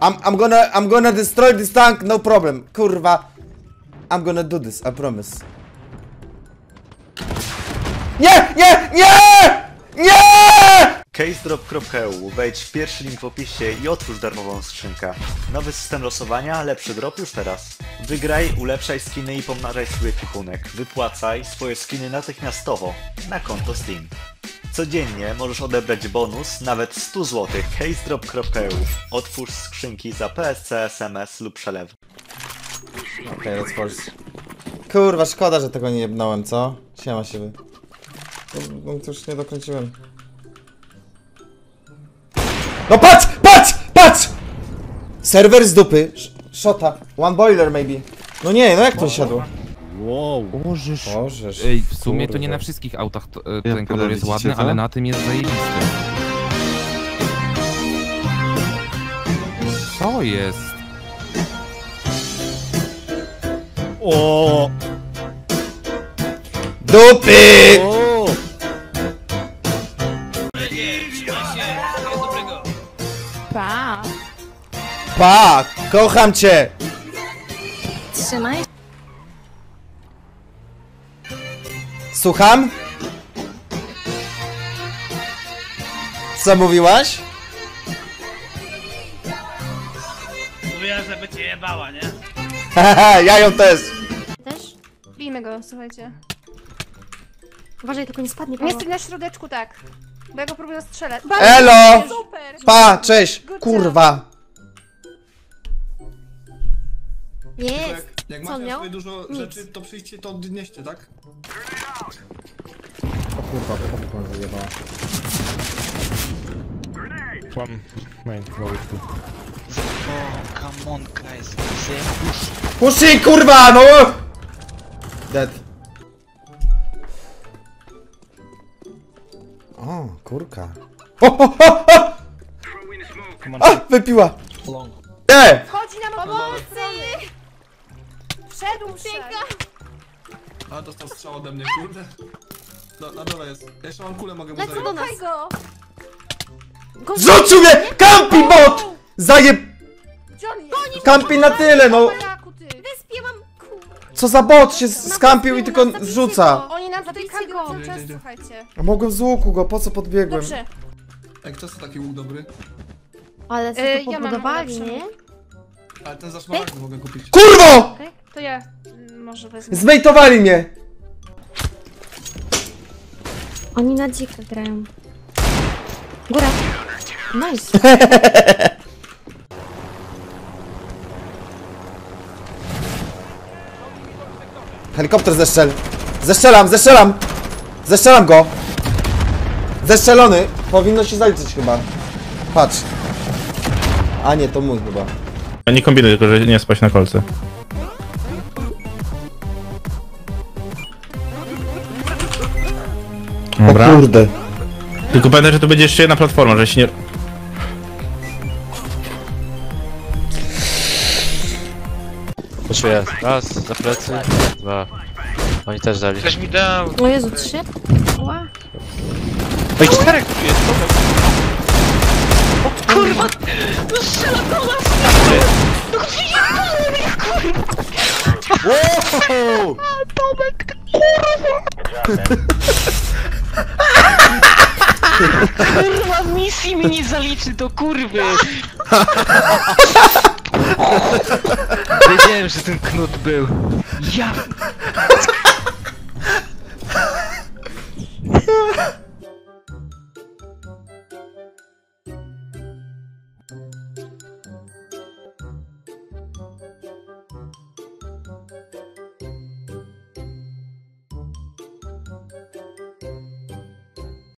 I'm, I'm gonna, I'm gonna destroy this tank, no problem. Kurwa. I'm gonna do this, I promise. Nie, nie, nie! Nie! casedrop.eu Wejdź w pierwszy link w opisie i otwórz darmową skrzynkę. Nowy system losowania, lepszy drop już teraz. Wygraj, ulepszaj skiny i pomnażaj swój ekwipunek. Wypłacaj swoje skiny natychmiastowo na konto Steam. Codziennie możesz odebrać bonus nawet 100 zł. casedrop.eu Otwórz skrzynki za PSC, SMS lub przelew. Okej, let's force. Kurwa, szkoda, że tego nie jebnąłem, co? Siema się wy. No, no to już nie dokręciłem. No patrz, patrz, patrz! Serwer z dupy. Sz- Shota. One boiler maybe. No nie, no jak to siadło? Wow. Bożeż. Bożeż. Ej, w sumie to nie na wszystkich autach to, e, ten kolor jest widzicie, ładny, co? ale na tym jest zajebisty. Co jest? O! Dupy! O! Pa! Pa! Kocham cię! Trzymaj. Słucham? Co mówiłaś? Mówiła, żeby cię jebała, nie? Haha, ja ją też! Też? Bijmy go, słuchajcie. Uważaj, tylko nie spadnie, Nie Paweł. jest na środeczku, tak. Bo ja go próbuję strzelać. Elo! Super! Pa, cześć! Kurwa! Jest! Jak Co on macie miał? sobie dużo Nic. rzeczy, to przyjdźcie, to odnieście, tak? O kurwa, popcorn wyjebała. One main, low with two. Oh, come on, guys. Say push. Puszczaj, kurwa, no! Dead. O, kurka. O, o, o, o! A, wypiła! Nie! Chodzi na pomocy! Wszedł, wszedł. A, dostał strzał ode mnie, kurde. Na, na dole jest. Ja jeszcze mam kulę, mogę mu Lecę do zająć. nas! Go! Go Zrzucił mnie! Kampi bot! Zajeb... On jest? Kampi na tyle, no! Polaku, ty. Wyspięłam, kur... Co za bot się skampił i tylko zrzuca. Oni nam tutaj Zabijcie go. cały czas, Idzie, idzie. słuchajcie. A Mogłem z łuku go, po co podbiegłem? Dobrze. Ej, kto jest taki łuk dobry? Ale co tu ja mam pobudowali, lepszą. nie? Ale ten za szmaragdy mogę kupić. KURWO! Okej, to ja mm, może wezmę. Zbejtowali mnie! Oni na dziko grają. Góra. Nice. Helikopter zeszczel. Zeszczelam, zeszczelam! Zeszczelam go! Zestrzelony! Powinno się zaliczyć chyba. Patrz. A nie, to mój chyba. Nie kombinuj tylko, że nie spać na kolce. Dobra. kurde. Tylko pamiętaj, że tu będzie jeszcze jedna platforma, że się nie... Poszuję. Raz, za plecy. Dwa. Oni też dali. Ktoś mi dał. O Jezu, trzy? Ła. No i czterech tu jest. O kurwa! No strzela do Tomek, kurwa! Kurwa, misji mi nie zaliczy do kurwy! Wiedziałem, że ten knut był. Ja...